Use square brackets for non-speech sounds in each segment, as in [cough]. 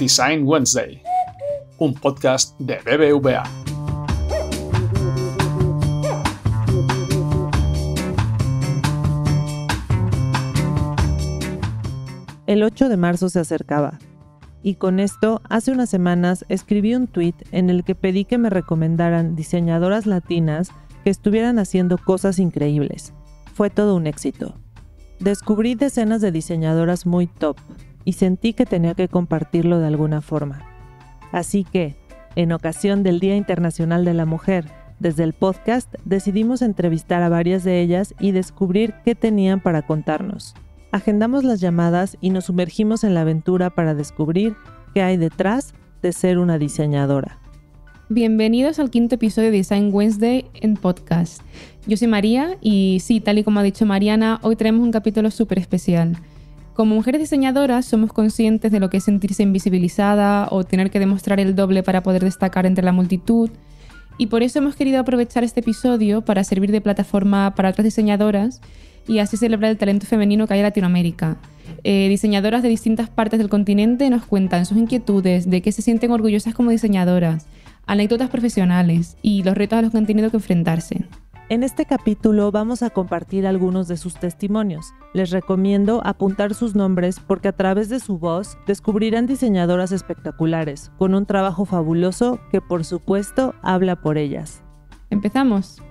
Design Wednesday, un podcast de BBVA. El 8 de marzo se acercaba, y con esto, hace unas semanas escribí un tweet en el que pedí que me recomendaran diseñadoras latinas que estuvieran haciendo cosas increíbles. Fue todo un éxito. Descubrí decenas de diseñadoras muy top y sentí que tenía que compartirlo de alguna forma. Así que, en ocasión del Día Internacional de la Mujer, desde el podcast decidimos entrevistar a varias de ellas y descubrir qué tenían para contarnos. Agendamos las llamadas y nos sumergimos en la aventura para descubrir qué hay detrás de ser una diseñadora. Bienvenidos al quinto episodio de Design Wednesday en podcast. Yo soy María y sí, tal y como ha dicho Mariana, hoy tenemos un capítulo súper especial. Como mujeres diseñadoras somos conscientes de lo que es sentirse invisibilizada o tener que demostrar el doble para poder destacar entre la multitud. Y por eso hemos querido aprovechar este episodio para servir de plataforma para otras diseñadoras y así celebrar el talento femenino que hay en Latinoamérica. Eh, diseñadoras de distintas partes del continente nos cuentan sus inquietudes, de qué se sienten orgullosas como diseñadoras, anécdotas profesionales y los retos a los que han tenido que enfrentarse. En este capítulo vamos a compartir algunos de sus testimonios. Les recomiendo apuntar sus nombres porque a través de su voz descubrirán diseñadoras espectaculares, con un trabajo fabuloso que por supuesto habla por ellas. Empezamos.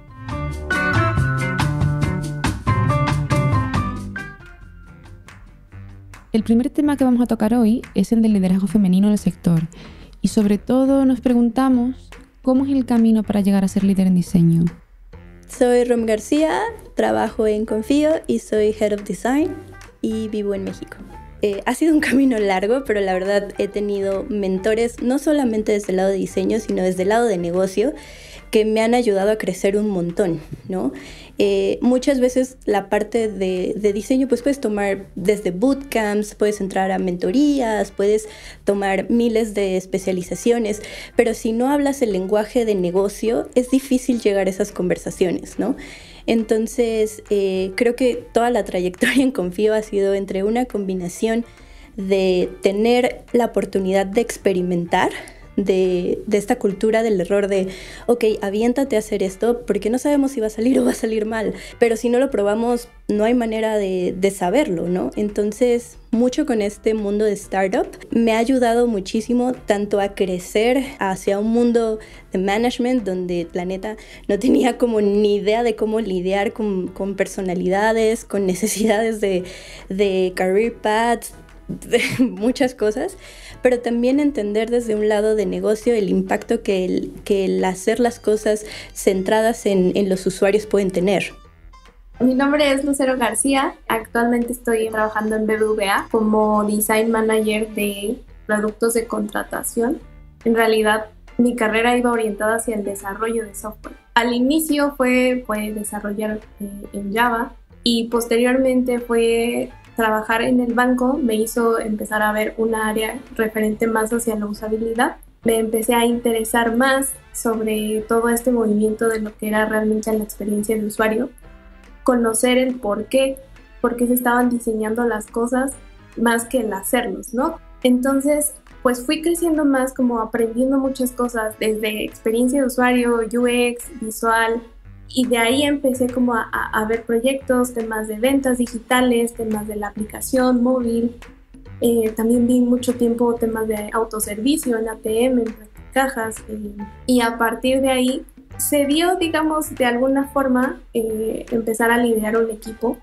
El primer tema que vamos a tocar hoy es el del liderazgo femenino en el sector y sobre todo nos preguntamos cómo es el camino para llegar a ser líder en diseño. Soy Rom García, trabajo en Confío y soy Head of Design y vivo en México. Eh, ha sido un [laughs] camino largo, pero la verdad he tenido mentores no solamente desde el lado de diseño, sino desde el lado de negocio que me han ayudado a crecer un montón, ¿no? Eh, muchas veces la parte de, diseño pues puedes tomar desde bootcamps, puedes entrar a mentorías, puedes tomar miles de especializaciones, pero si no hablas el lenguaje de negocio es difícil llegar a esas conversaciones, ¿no? Entonces eh, creo que toda la trayectoria en Confío ha sido entre una combinación de tener la oportunidad de experimentar, de, esta cultura del error de, ok, aviéntate a hacer esto porque no sabemos si va a salir o va a salir mal, pero si no lo probamos no hay manera de, saberlo, ¿no? Entonces, mucho con este mundo de startup me ha ayudado muchísimo tanto a crecer hacia un mundo de management donde Planeta no tenía como ni idea de cómo lidiar con, con personalidades, con [laughs] necesidades de, de career paths, de muchas cosas, pero también entender desde un lado de negocio el impacto que el, que el hacer las cosas centradas en, en los usuarios pueden tener. Mi nombre es Lucero García. Actualmente estoy trabajando en BBVA como Design Manager de productos de contratación. En realidad, mi carrera iba orientada hacia el desarrollo de software. Al inicio fue, fue desarrollar eh, en Java y posteriormente fue trabajar en el banco me hizo empezar a ver un área referente más hacia la usabilidad. Me empecé a interesar más sobre todo este movimiento de lo que era realmente la experiencia del usuario, conocer el por qué, por qué se estaban diseñando las cosas más que el hacerlos, ¿no? Entonces, pues fui creciendo más como aprendiendo muchas cosas, desde experiencia de usuario, UX, visual, y de ahí empecé como a, ver proyectos, temas de ventas digitales, temas de la aplicación móvil. Eh, también vi mucho tiempo temas de autoservicio en ATM, en cajas. Eh, y a partir de ahí se dio, digamos, de alguna forma eh, empezar a liderar un equipo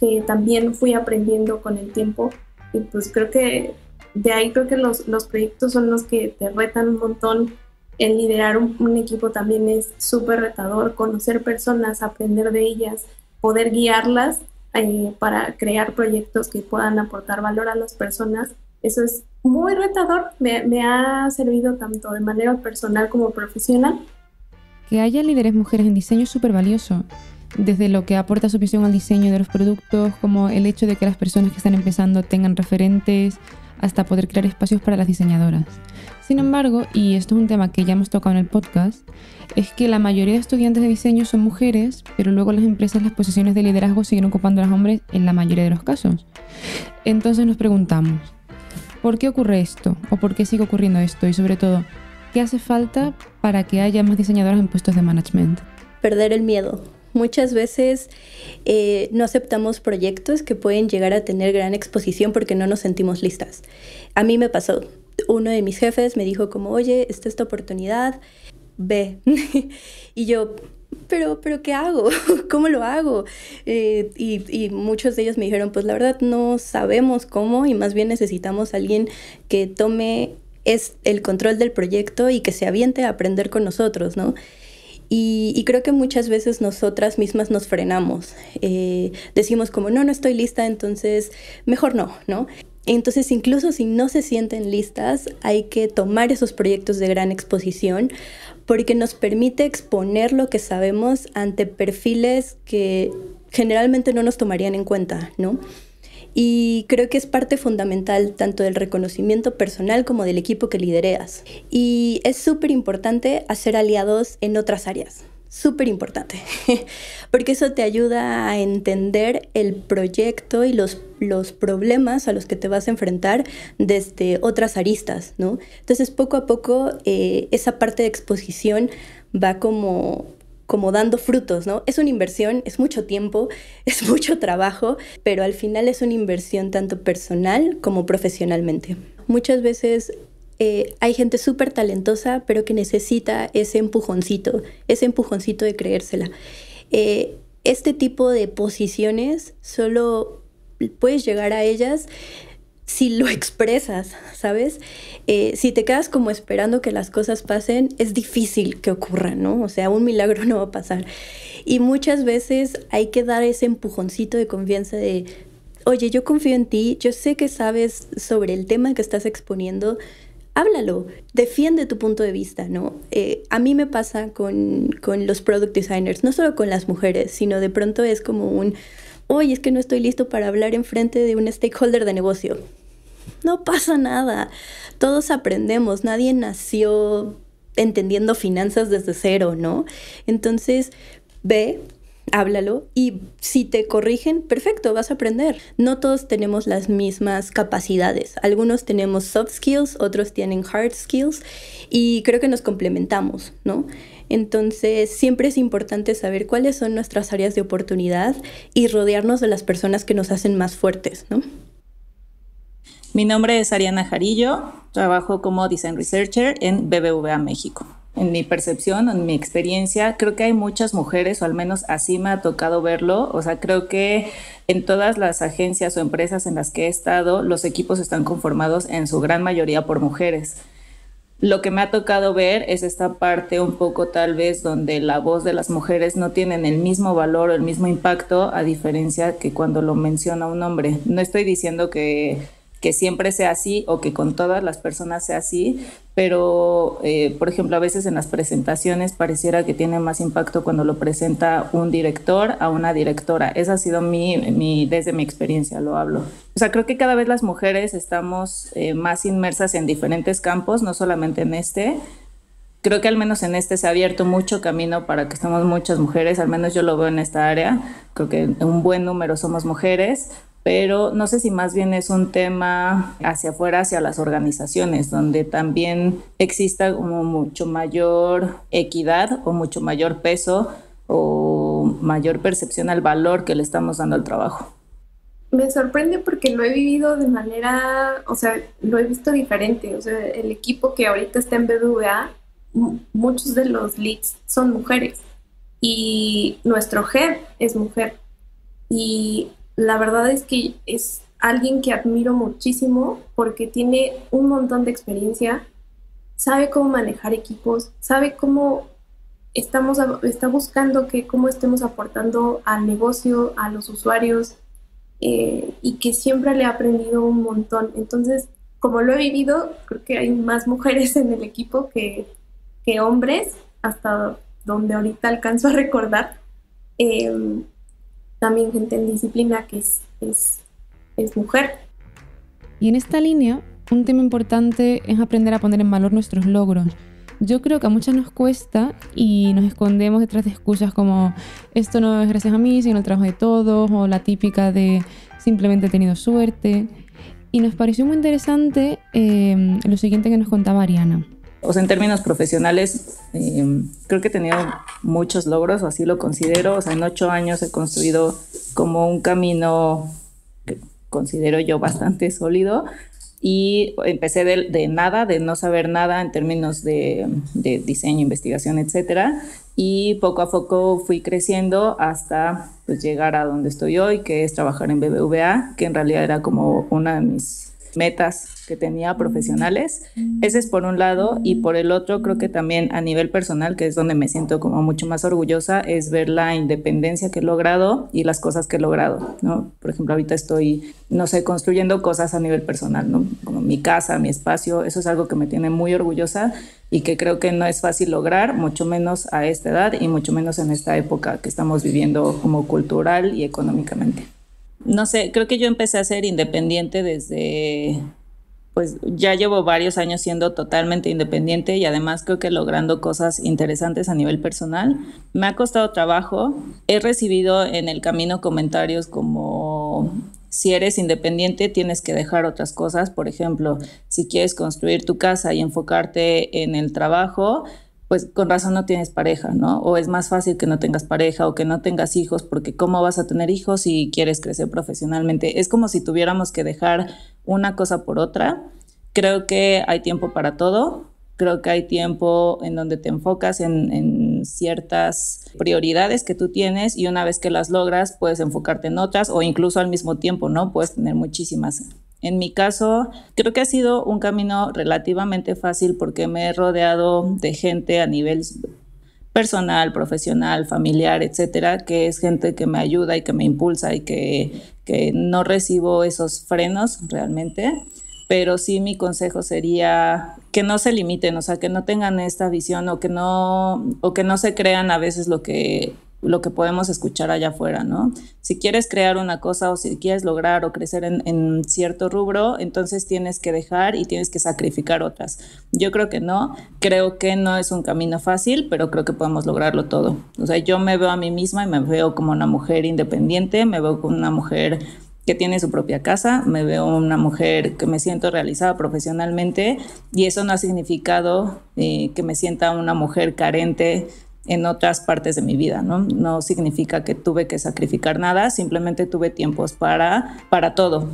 que también fui aprendiendo con el tiempo. Y pues creo que de ahí creo que los, los proyectos son los que te retan un montón el liderar un, equipo también es súper retador, conocer personas, aprender de ellas, poder guiarlas eh, para crear proyectos que puedan aportar valor a las personas. Eso es muy retador, me, me ha servido tanto de manera personal como profesional. Que haya líderes mujeres en diseño es súper valioso desde lo que aporta su visión al diseño de los productos, como el hecho de que las personas que están empezando tengan referentes, hasta poder crear espacios para las diseñadoras. Sin embargo, y esto es un tema que ya hemos tocado en el podcast, es que la mayoría de estudiantes de diseño son mujeres, pero luego las empresas las posiciones de liderazgo siguen ocupando a los hombres en la mayoría de los casos. Entonces nos preguntamos, ¿Por qué ocurre esto? ¿O por qué sigue ocurriendo esto? Y sobre todo, ¿qué hace falta para que haya más diseñadoras en puestos de management? Perder el miedo. Muchas veces eh, no aceptamos proyectos que pueden llegar a tener gran exposición porque no nos sentimos listas. A mí me pasó. Uno de mis jefes me dijo como, oye, esta es esta oportunidad, ve. [laughs] y yo, pero, pero ¿qué hago? [laughs] ¿Cómo lo hago? Eh, y, y, muchos de ellos me dijeron, pues la verdad no sabemos cómo y más bien necesitamos alguien que tome es el control del proyecto y que se aviente a aprender con nosotros, ¿no? Y, creo que muchas veces nosotras mismas nos frenamos. Eh, decimos como, no, no estoy lista, entonces mejor no, ¿no? Entonces, incluso si no se sienten listas, hay que tomar esos proyectos de gran exposición porque nos permite exponer lo que sabemos ante perfiles que generalmente no nos tomarían en cuenta, ¿no? Y creo que es parte fundamental tanto del reconocimiento personal como del equipo que lidereas. Y es súper importante hacer aliados en otras áreas súper importante, [laughs] porque eso te ayuda a entender el proyecto y los, los problemas a los que te vas a enfrentar desde otras aristas, ¿no? Entonces, poco a poco, eh, esa parte de exposición va como como dando frutos, ¿no? Es una inversión, es mucho tiempo, [laughs] es mucho trabajo, pero al final es una inversión tanto personal como profesionalmente. Muchas veces eh, hay gente súper talentosa, pero que necesita ese empujoncito, ese empujoncito de creérsela. Eh, este tipo de posiciones solo puedes llegar a ellas si lo expresas, ¿sabes? Eh, si te quedas como esperando que las cosas pasen, es difícil que ocurran, ¿no? O sea, un milagro [laughs] no va a pasar. Y muchas veces hay que dar ese empujoncito de confianza de, oye, yo confío en ti, yo sé que sabes sobre el tema que estás exponiendo, háblalo, defiende tu punto de vista, ¿no? Eh, a mí me pasa con, con, los product designers, no solo con las mujeres, sino de pronto es como un, oye, es que no estoy listo para hablar en frente de un stakeholder de negocio. No pasa nada, todos aprendemos, nadie nació entendiendo finanzas desde cero, ¿no? Entonces, ve, háblalo y si te corrigen, perfecto, vas a aprender. No todos tenemos las mismas capacidades. Algunos tenemos soft skills, otros tienen hard skills y creo que nos complementamos, ¿no? Entonces, siempre es importante saber cuáles son nuestras áreas de oportunidad y rodearnos de las personas que nos hacen más fuertes, ¿no? Mi nombre es Ariana Jarillo, trabajo como Design Researcher en BBVA México en mi percepción, en mi experiencia, creo que hay muchas mujeres, o al menos así me ha tocado verlo. O sea, creo que en todas las agencias o empresas en las que he estado, los equipos están conformados en su gran mayoría por mujeres. Lo que me ha tocado ver es esta parte un poco tal vez donde la voz de las mujeres no tienen el mismo valor o el mismo impacto a diferencia que cuando lo menciona un hombre. No estoy diciendo que que siempre sea así o que con todas las personas sea así, pero eh, por ejemplo a veces en las presentaciones pareciera que tiene más impacto cuando lo presenta un director a una directora. Esa ha sido mi, desde mi experiencia, lo hablo. O sea, creo que cada vez las mujeres estamos eh, más inmersas en diferentes campos, no solamente en este, creo que al menos en este se ha abierto mucho camino para que estemos muchas mujeres, al menos yo lo veo en esta área, creo que un buen número somos mujeres, pero no sé si más bien es un tema hacia afuera, hacia las organizaciones, donde también exista como mucho mayor equidad o mucho mayor peso o mayor percepción al valor que le estamos dando al trabajo. Me sorprende porque lo he vivido de manera, o sea, lo he visto diferente. O sea, el equipo que ahorita está en BBVA, muchos de los leads son mujeres y nuestro head es mujer. Y la verdad es que es alguien que admiro muchísimo porque tiene un montón de experiencia, sabe cómo manejar equipos, sabe cómo estamos está buscando que cómo estemos aportando al negocio, a los usuarios eh, y que siempre le ha aprendido un montón. Entonces, como lo he vivido, creo que hay más mujeres [laughs] en el equipo que, que hombres, hasta donde ahorita alcanzo a recordar. Em, también gente en disciplina que es, es, mujer. Y en esta línea, un tema importante es aprender a poner en valor nuestros logros. Yo creo que a muchas nos cuesta y nos escondemos detrás de excusas como esto no es gracias a mí, sino el trabajo de todos, o la típica de simplemente he tenido suerte. Y nos pareció muy interesante eh, lo siguiente que nos contaba Ariana. O sea, en términos profesionales, eh, creo que he tenido muchos logros, o así lo considero. O sea, en ocho años he construido como un camino que considero yo bastante sólido y empecé de, nada, de no saber nada en términos de, de, diseño, investigación, etcétera, y poco a poco fui creciendo hasta pues, llegar a donde estoy hoy, que es trabajar en BBVA, que en realidad era como una de mis metas que tenía profesionales. Ese es por un lado y por el otro creo que también a nivel personal, que es donde me siento como mucho más orgullosa, es ver la independencia que he logrado y las cosas que he logrado, ¿no? Por ejemplo, ahorita estoy, no sé, construyendo cosas a nivel personal, ¿no? Como mi casa, mi espacio, eso es algo que me tiene muy orgullosa y que creo que no es fácil lograr, mucho menos a esta edad y mucho menos en esta época que estamos viviendo como cultural y económicamente. No sé, creo que yo empecé a ser independiente desde, pues ya llevo varios años siendo totalmente independiente y además creo que logrando cosas interesantes a nivel personal. Me ha costado trabajo. He recibido en el camino comentarios como si eres independiente tienes que dejar otras cosas. Por ejemplo, si quieres construir tu casa y enfocarte en el trabajo, pues con razón no tienes pareja, ¿no? O es más fácil que no tengas pareja o que no tengas hijos, porque ¿cómo vas a tener hijos si quieres crecer profesionalmente? Es como si tuviéramos que dejar una cosa por otra. Creo que hay tiempo para todo. Creo que hay tiempo en donde te enfocas en, en ciertas prioridades que tú tienes y una vez que las logras puedes enfocarte en otras o incluso al mismo tiempo, ¿no? Puedes tener muchísimas en mi caso, creo que ha sido un camino relativamente fácil porque me he rodeado de gente a nivel personal, profesional, familiar, etcétera, que es gente que me ayuda y que me impulsa y que, que no recibo esos frenos realmente. Pero sí mi consejo sería que no se limiten, o sea, que no tengan esta visión o que no, o que no se crean a veces lo que lo que podemos escuchar allá afuera, ¿no? Si quieres crear una cosa o si quieres lograr o crecer en, cierto rubro, entonces tienes que dejar y tienes que sacrificar otras. Yo creo que no, creo que no es un camino fácil, pero creo que podemos lograrlo todo. O sea, yo me veo a mí misma y me veo como una mujer independiente, me veo como una mujer que tiene su propia casa, me veo una mujer que me siento realizada profesionalmente y eso no ha significado eh, que me sienta una mujer carente en otras partes de mi vida, ¿no? Significa que tuve que sacrificar nada, simplemente tuve tiempos para, para todo.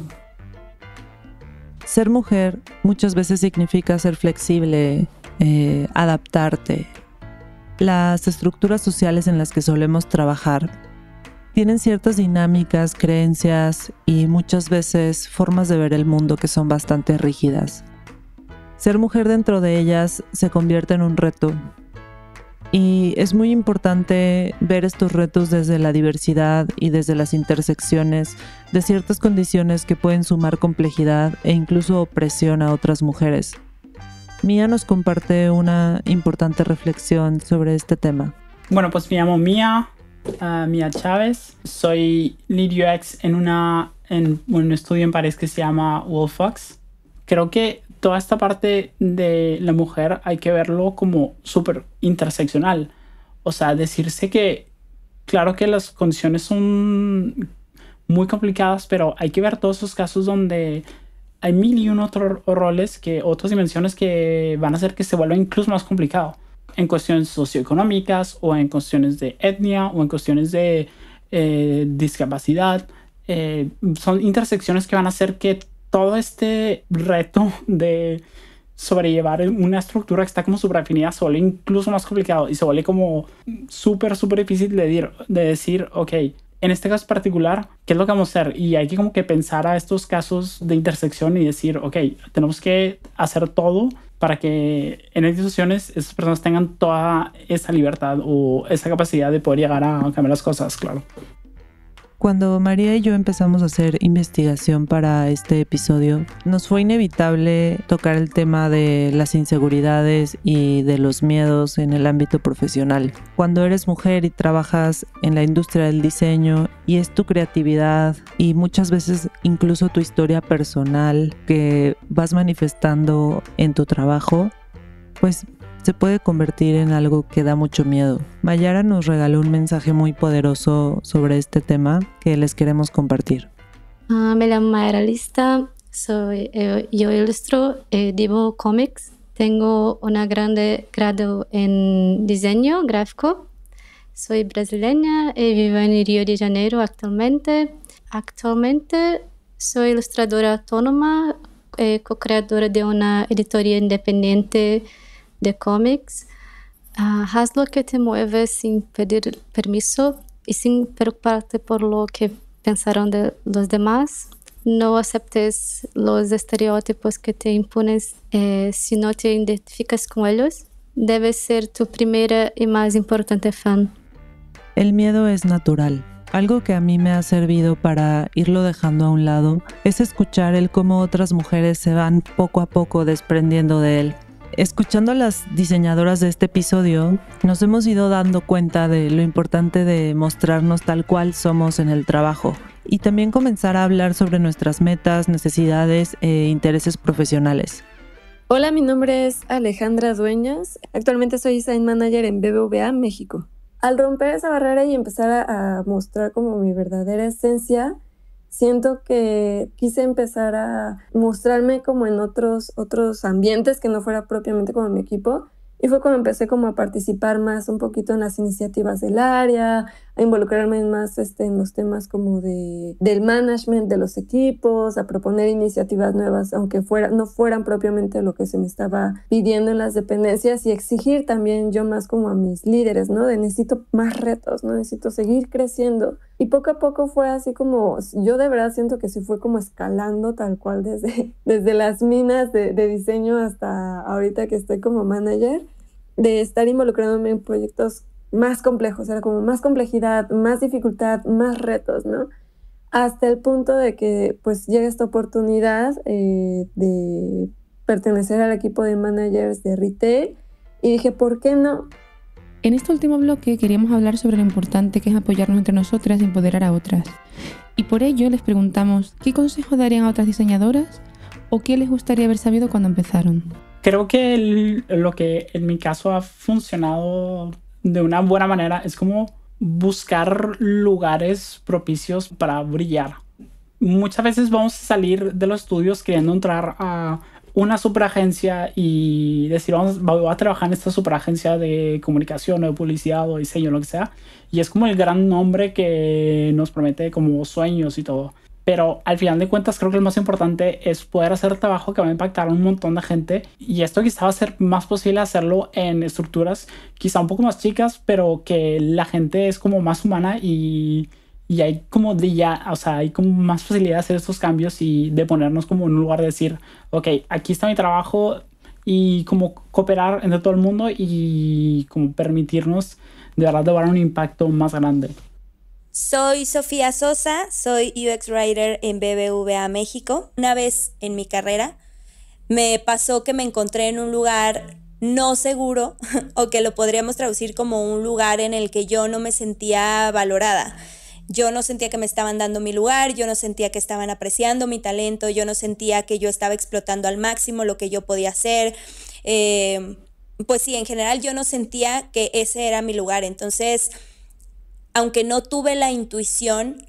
Ser mujer muchas veces significa ser flexible, eh, adaptarte. Las estructuras sociales en las que solemos trabajar tienen ciertas dinámicas, creencias y muchas veces formas de ver el mundo que son bastante rígidas. Ser mujer dentro de ellas se convierte en un reto, y es muy importante ver estos retos desde la diversidad y desde las intersecciones de ciertas condiciones que pueden sumar complejidad e incluso opresión a otras mujeres. Mía nos comparte una importante reflexión sobre este tema. Bueno, pues me llamo Mía, uh, Mía Chávez. Soy lead UX en, una, en un estudio en París que se llama Wolfox. Creo que toda esta parte de la mujer hay que verlo como súper interseccional. O sea, decirse que, claro que las condiciones son muy complicadas, pero hay que ver todos esos casos donde hay mil y un otros roles, que, otras dimensiones que van a hacer que se vuelva incluso más complicado. En cuestiones socioeconómicas o en cuestiones de etnia o en cuestiones de eh, discapacidad. Eh, son intersecciones que van a hacer que todo este reto de sobrellevar una estructura que está como definida se vuelve incluso más complicado y se vuelve como súper, súper difícil de, de decir, ok, en este caso particular, ¿qué es lo que vamos a hacer? Y hay que como que pensar a estos casos de intersección y decir, ok, tenemos que hacer todo para que en estas situaciones esas personas tengan toda esa libertad o esa capacidad de poder llegar a cambiar las cosas, claro. Cuando María y yo empezamos a hacer investigación para este episodio, nos fue inevitable tocar el tema de las inseguridades y de los miedos en el ámbito profesional. Cuando eres mujer y trabajas en la industria del diseño y es tu creatividad y muchas veces incluso tu historia personal que vas manifestando en tu trabajo, pues se puede convertir en algo que da mucho miedo. Mayara nos regaló un mensaje muy poderoso sobre este tema que les queremos compartir. Ah, me llamo Mayara Lista, Soy, eh, yo ilustro, eh, dibujo cómics. Tengo una grande grado en diseño gráfico. Soy brasileña y vivo en Río de Janeiro actualmente. Actualmente soy ilustradora autónoma, eh, co-creadora de una editorial independiente de cómics. Uh, haz lo que te mueve sin pedir permiso y sin preocuparte por lo que pensaron de los demás. No aceptes los estereotipos que te impones eh, si no te identificas con ellos. Debes ser tu primera y más importante fan. El miedo es natural. Algo que a mí me ha servido para irlo dejando a un lado es escuchar el cómo otras mujeres se van poco a poco desprendiendo de él. Escuchando a las diseñadoras de este episodio, nos hemos ido dando cuenta de lo importante de mostrarnos tal cual somos en el trabajo y también comenzar a hablar sobre nuestras metas, necesidades e intereses profesionales. Hola, mi nombre es Alejandra Dueñas. Actualmente soy design manager en BBVA, México. Al romper esa barrera y empezar a, mostrar como mi verdadera esencia, siento que quise empezar a mostrarme como en otros, otros ambientes que no fuera propiamente como mi equipo. Y fue cuando empecé como a participar más un poquito en las iniciativas del área, involucrarme más este, en los temas como de, del management de los equipos, a proponer iniciativas nuevas, aunque fuera, no fueran propiamente lo que se me estaba pidiendo en las dependencias y exigir también yo más como a mis líderes, ¿no? De necesito más retos, ¿no? Necesito seguir creciendo. Y poco a poco fue así como, yo de verdad siento que sí fue como escalando tal cual desde, [laughs] desde las minas de, de diseño hasta ahorita que estoy como manager, de estar involucrándome en proyectos más complejos, era como más complejidad, más dificultad, más retos, ¿no? Hasta el punto de que pues llega esta oportunidad eh, de pertenecer al equipo de managers de retail y dije, ¿por qué no? En este último bloque queríamos hablar sobre lo importante que es apoyarnos entre nosotras y empoderar a otras. Y por ello les preguntamos, ¿qué consejo darían a otras diseñadoras o qué les gustaría haber sabido cuando empezaron? Creo que lo que en mi caso ha funcionado de una buena manera es como buscar lugares propicios para brillar. Muchas veces vamos a salir de los estudios queriendo entrar a una superagencia y decir, vamos, voy a trabajar en esta superagencia de comunicación o de publicidad o diseño, lo que sea. Y es como el gran nombre que nos promete como sueños y todo. Pero al final de cuentas creo que lo más importante es poder hacer trabajo que va a impactar a un montón de gente y esto quizá va a ser más posible hacerlo en estructuras quizá un poco más chicas, pero que la gente es como más humana y, y hay como de ya, o sea, hay como más facilidad de hacer estos cambios y de ponernos como en un lugar de decir, ok, aquí está mi trabajo y como cooperar entre todo el mundo y como permitirnos de verdad dar un impacto más grande. Soy Sofía Sosa, soy UX Writer en BBVA México. Una vez en mi carrera me pasó que me encontré en un lugar no seguro [laughs] o que lo podríamos traducir como un lugar en el que yo no me sentía valorada. Yo no sentía que me estaban dando mi lugar, yo no sentía que estaban apreciando mi talento, yo no sentía que yo estaba explotando al máximo lo que yo podía hacer. Eh, pues sí, en general yo no sentía que ese era mi lugar. Entonces, aunque no tuve la intuición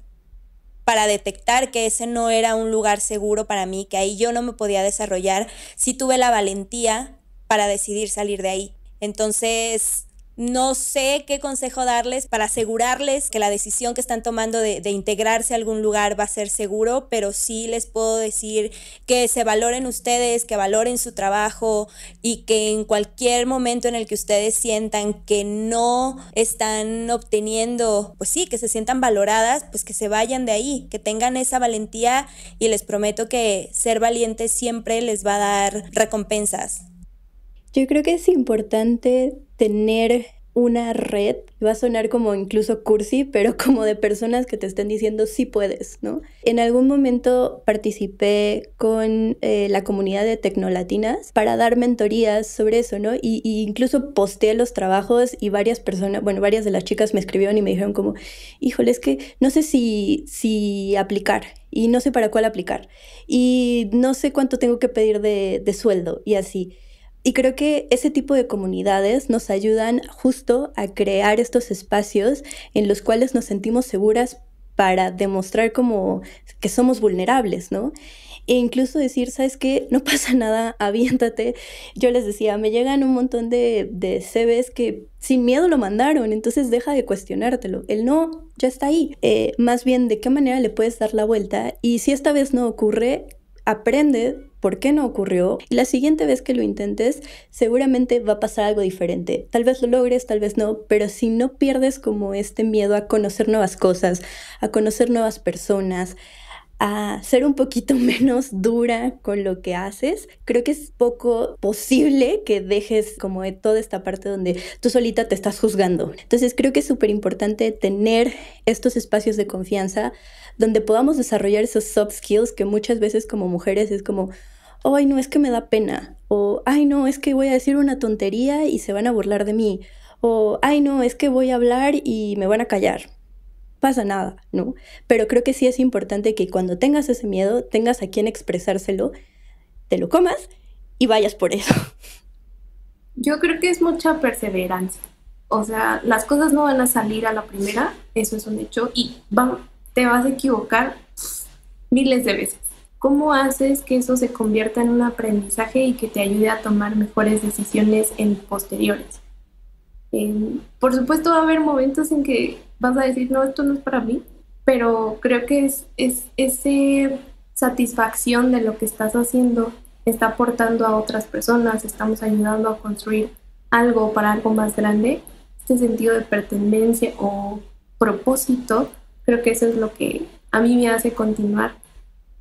para detectar que ese no era un lugar seguro para mí, que ahí yo no me podía desarrollar, sí tuve la valentía para decidir salir de ahí. Entonces, no sé qué consejo darles para asegurarles que la decisión que están tomando de, integrarse a algún lugar va a ser seguro, pero sí les puedo decir que se valoren ustedes, que valoren su trabajo y que en cualquier momento en el que ustedes sientan que no están obteniendo, pues sí, que se sientan valoradas, pues que se vayan de ahí, que tengan esa valentía y les prometo que ser valientes siempre les va a dar recompensas. Yo creo que es importante tener una red, va a sonar como incluso cursi, pero [laughs] como de personas que te estén diciendo sí puedes, ¿no? En algún momento participé con eh, la comunidad de Tecnolatinas para dar mentorías sobre eso, ¿no? Y, y, incluso posteé los trabajos y varias personas, bueno, varias de las chicas me escribieron y me dijeron como, híjole, es que no sé si, si aplicar y no sé para cuál aplicar y no sé cuánto tengo que pedir de, de sueldo y así. Y creo que ese tipo de comunidades nos ayudan justo a crear estos espacios en los cuales nos sentimos seguras para demostrar como que somos vulnerables, ¿no? e incluso decir, ¿sabes qué? No [laughs] pasa nada, aviéntate. Yo les decía, me llegan un montón de, de CVs que sin miedo lo mandaron, entonces deja de cuestionártelo. El no ya está ahí. Eh, más bien, ¿de qué manera le puedes dar la vuelta? Y si esta vez no ocurre, aprende por qué no ocurrió y la siguiente vez que lo intentes seguramente va a pasar algo diferente. Tal vez lo logres, tal vez no, pero si no pierdes como este miedo a conocer nuevas cosas, a conocer nuevas personas, a ser un poquito [laughs] menos dura con lo que haces, creo que es poco posible que dejes como toda esta parte donde tú solita te estás juzgando. Entonces creo que es súper importante tener estos espacios de confianza donde podamos desarrollar esos soft skills que muchas veces como mujeres es como, ay no, es que me da pena, o ay no, es que voy a decir una tontería y se van a burlar de mí, o ay no, es que voy a hablar y me van a callar. Pasa nada, ¿no? Pero creo que sí es importante que cuando tengas ese miedo, tengas a quien expresárselo, te lo comas y vayas por eso. Yo creo que es mucha perseverancia. O sea, las cosas no van a salir a la primera, eso es un hecho, y van, te vas a equivocar miles de veces. ¿Cómo haces que eso se convierta en un aprendizaje y que te ayude a tomar mejores decisiones en posteriores? por supuesto va a haber momentos en que vas a decir, no, esto no es para mí, pero creo que es, es esa satisfacción de lo que estás haciendo está aportando a otras personas, estamos ayudando a construir algo para algo más grande, este sentido de pertenencia o propósito Creo que eso es lo que a mí me hace continuar.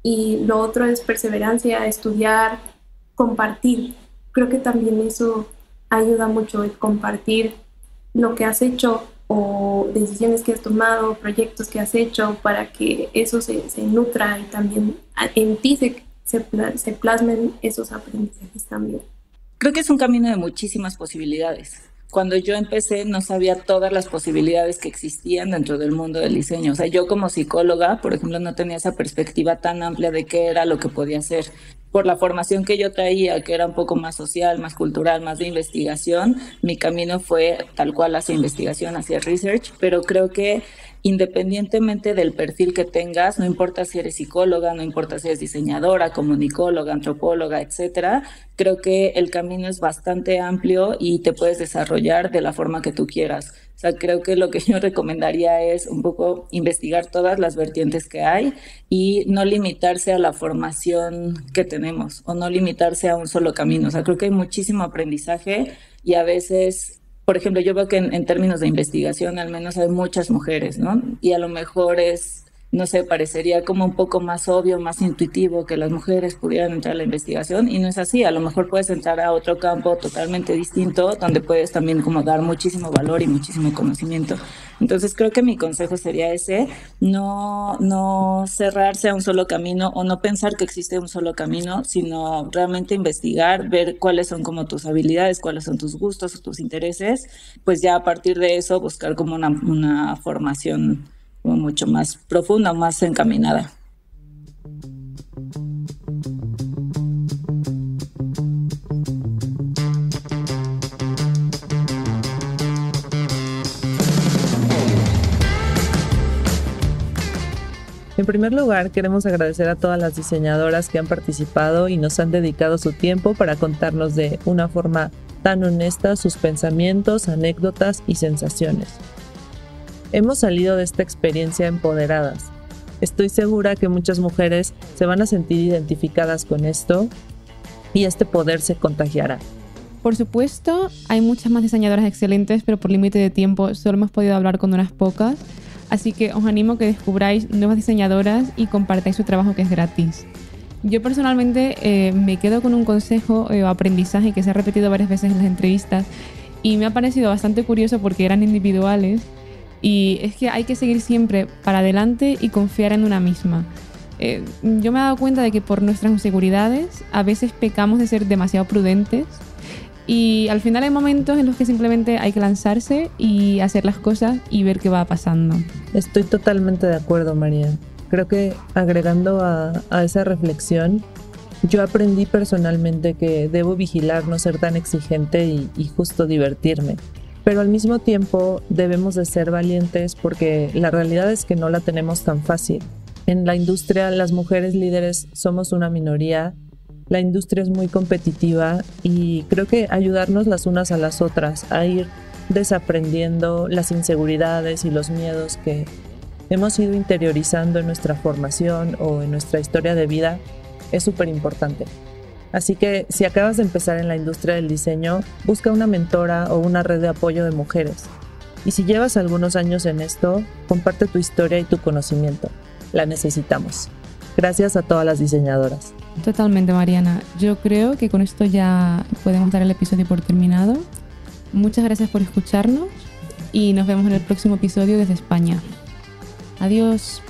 Y lo otro es perseverancia, estudiar, compartir. Creo que también eso ayuda mucho, el compartir lo que has hecho o decisiones que has tomado, proyectos que has hecho, para que eso se, se nutra y también en ti se, se, se plasmen esos aprendizajes también. Creo que es un camino de muchísimas posibilidades cuando yo empecé no sabía todas las posibilidades que existían dentro del mundo del diseño. O sea, yo como psicóloga, por ejemplo, no tenía esa perspectiva tan amplia de qué era lo que podía hacer. Por la formación que yo traía, que era un poco más social, más cultural, más de investigación, mi camino fue tal cual hacia investigación, hacia research, pero creo que independientemente del perfil que tengas, no importa si eres psicóloga, no importa si eres diseñadora, comunicóloga, antropóloga, etcétera, creo que el camino es bastante amplio y te puedes desarrollar de la forma que tú quieras. O sea, creo que lo que [laughs] yo recomendaría es un poco investigar todas las vertientes que hay y no limitarse a la formación que tenemos o no limitarse a un solo camino. O sea, creo que hay muchísimo aprendizaje y a veces por ejemplo, yo veo que en, términos de investigación al menos hay muchas mujeres, ¿no? Y a lo mejor es no sé, parecería como un poco más obvio, más intuitivo que las mujeres pudieran entrar a la investigación y no es así, a lo mejor puedes entrar a otro campo totalmente distinto donde puedes también como dar muchísimo valor y muchísimo conocimiento. Entonces creo que mi consejo sería ese, no, no cerrarse a un solo camino o no pensar que existe un solo camino, sino realmente investigar, ver cuáles son como tus habilidades, cuáles son tus gustos, tus intereses, pues ya a partir de eso buscar como una, una formación mucho más profunda, más encaminada. En primer lugar, queremos agradecer a todas las diseñadoras que han participado y nos han dedicado su tiempo para contarnos de una forma tan honesta sus pensamientos, anécdotas y sensaciones. Hemos salido de esta experiencia empoderadas. Estoy segura que muchas mujeres se van a sentir identificadas con esto y este poder se contagiará. Por supuesto, hay muchas más diseñadoras excelentes, pero por límite de tiempo solo hemos podido hablar con unas pocas. Así que os animo a que descubráis nuevas diseñadoras y compartáis su trabajo que es gratis. Yo personalmente eh, me quedo con un consejo eh, o aprendizaje que se ha repetido varias veces en las entrevistas y me ha parecido bastante curioso porque eran individuales y es que hay que seguir siempre para adelante y confiar en una misma. Eh, yo me he dado cuenta de que por nuestras inseguridades a veces pecamos de ser demasiado prudentes y al final hay momentos en los que simplemente hay que lanzarse y hacer las cosas y ver qué va pasando. Estoy totalmente de acuerdo, María. Creo que agregando a, esa reflexión, yo aprendí personalmente que debo vigilar no ser tan exigente y justo divertirme pero al mismo tiempo debemos de ser valientes porque la realidad es que no la tenemos tan fácil. En la industria las mujeres líderes somos una minoría, la industria es muy competitiva y creo que ayudarnos las unas a las otras a ir desaprendiendo las inseguridades y los miedos que hemos ido interiorizando en nuestra formación o en nuestra historia de vida es súper importante. Así que si acabas de empezar en la industria del diseño, busca una mentora o una red de apoyo de mujeres. Y si llevas algunos años en esto, comparte tu historia y tu conocimiento. La necesitamos. Gracias a todas las diseñadoras. Totalmente, Mariana. Yo creo que con esto ya podemos dar el episodio por terminado. Muchas gracias por escucharnos y nos vemos en el próximo episodio desde España. Adiós.